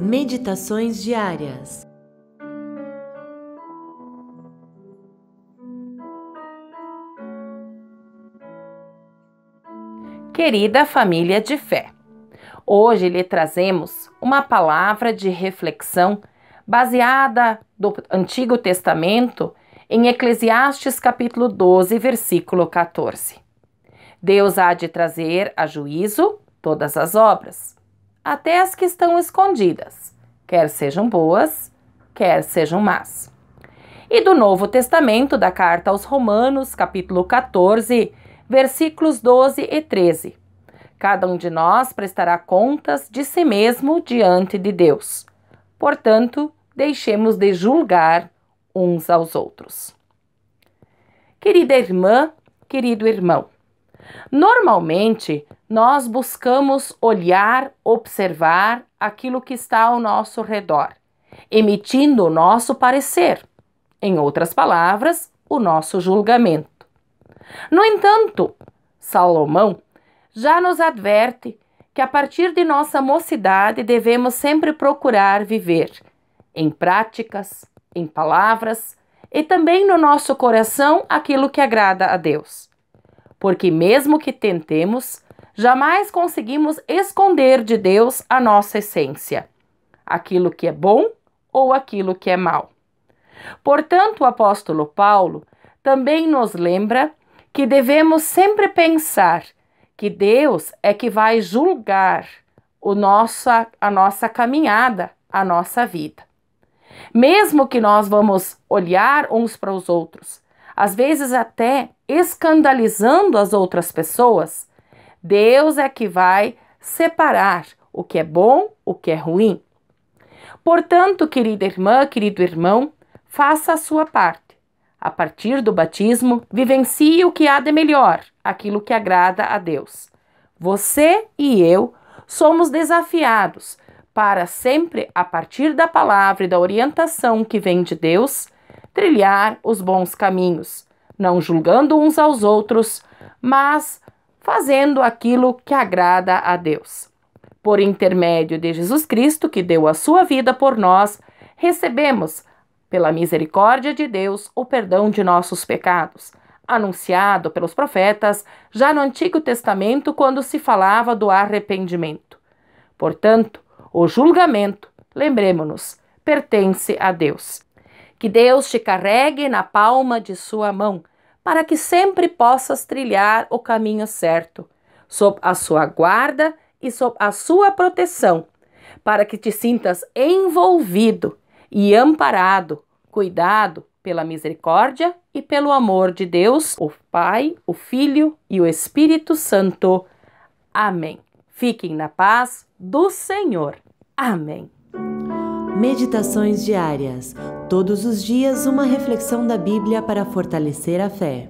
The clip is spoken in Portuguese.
Meditações diárias. Querida família de fé, hoje lhe trazemos uma palavra de reflexão baseada do Antigo Testamento em Eclesiastes capítulo 12, versículo 14. Deus há de trazer a juízo todas as obras até as que estão escondidas, quer sejam boas, quer sejam más. E do Novo Testamento, da carta aos Romanos, capítulo 14, versículos 12 e 13. Cada um de nós prestará contas de si mesmo diante de Deus. Portanto, deixemos de julgar uns aos outros. Querida irmã, querido irmão, normalmente nós buscamos olhar, observar aquilo que está ao nosso redor, emitindo o nosso parecer, em outras palavras, o nosso julgamento. No entanto, Salomão já nos adverte que a partir de nossa mocidade devemos sempre procurar viver em práticas, em palavras e também no nosso coração aquilo que agrada a Deus. Porque, mesmo que tentemos, jamais conseguimos esconder de Deus a nossa essência, aquilo que é bom ou aquilo que é mal. Portanto, o apóstolo Paulo também nos lembra que devemos sempre pensar que Deus é que vai julgar o nossa, a nossa caminhada, a nossa vida. Mesmo que nós vamos olhar uns para os outros, às vezes até escandalizando as outras pessoas, Deus é que vai separar o que é bom, o que é ruim. Portanto, querida irmã, querido irmão, faça a sua parte. A partir do batismo, vivencie o que há de melhor, aquilo que agrada a Deus. Você e eu somos desafiados para sempre, a partir da palavra e da orientação que vem de Deus, trilhar os bons caminhos, não julgando uns aos outros, mas fazendo aquilo que agrada a Deus. Por intermédio de Jesus Cristo, que deu a sua vida por nós, recebemos, pela misericórdia de Deus, o perdão de nossos pecados, anunciado pelos profetas já no Antigo Testamento, quando se falava do arrependimento. Portanto, o julgamento, lembremos-nos, pertence a Deus. Que Deus te carregue na palma de sua mão para que sempre possas trilhar o caminho certo, sob a sua guarda e sob a sua proteção, para que te sintas envolvido e amparado, cuidado pela misericórdia e pelo amor de Deus, o Pai, o Filho e o Espírito Santo. Amém. Fiquem na paz do Senhor. Amém. Meditações diárias. Todos os dias, uma reflexão da Bíblia para fortalecer a fé.